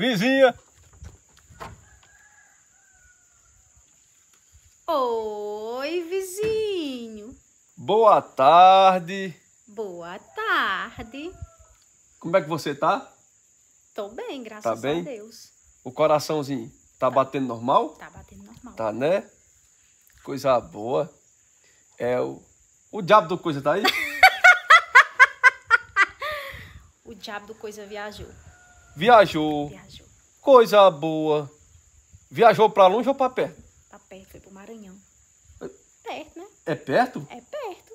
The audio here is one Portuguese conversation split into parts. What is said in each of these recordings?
Vizinha. Oi, vizinho. Boa tarde. Boa tarde. Como é que você tá? Tô bem, graças Tá bem? a Deus. O coraçãozinho tá batendo normal? Tá batendo normal. Tá, né? Coisa boa. É o. O diabo do coisa tá aí? O diabo do coisa viajou. Viajou. Viajou. Coisa boa. Viajou pra longe ou pra perto? Pra perto, foi pro Maranhão. Perto, né? É perto? É perto.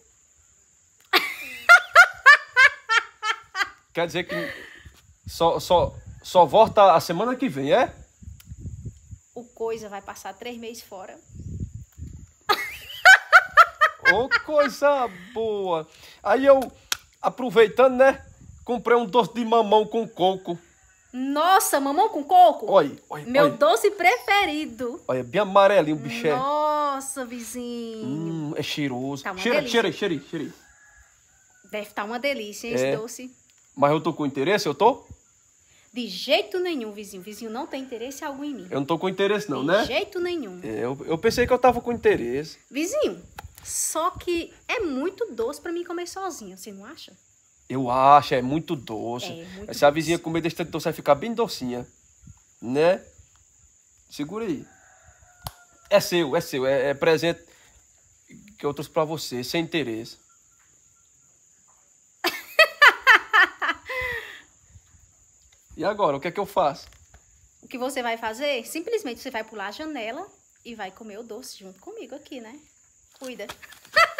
Quer dizer que só, só, só volta a semana que vem, é? O coisa vai passar três meses fora. Ô, coisa boa. Aí eu, aproveitando, né? Comprei um doce de mamão com coco. Nossa, mamão com coco? Olha, olha, Meu olha. doce preferido. Olha, bem amarelinho o bicho é. Nossa, vizinho. Hum, é cheiroso. Tá cheira, delícia. cheira cheira cheira. Deve estar uma delícia, hein, É. esse doce. Mas eu tô com interesse, eu tô? De jeito nenhum, vizinho. Vizinho não tem interesse algum em mim. Eu não tô com interesse não, De né? jeito nenhum. É, Eu, eu pensei que eu tava com interesse. Vizinho, só que é muito doce pra mim comer sozinha, você não acha? Eu acho, é muito doce. É, muito Se a doce. vizinha comer desse tanto doce, vai ficar bem docinha. Né? Segura aí. É seu, é seu. É, é presente que eu trouxe pra você, sem interesse. e agora, o que é que eu faço? O que você vai fazer? Simplesmente você vai pular a janela e vai comer o doce junto comigo aqui, né? Cuida.